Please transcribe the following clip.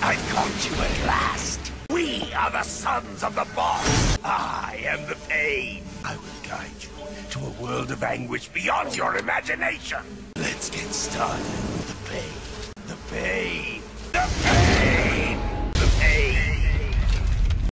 I caught you at last. We are the sons of the boss. I am the pain. I will guide you to a world of anguish beyond your imagination. Let's get started.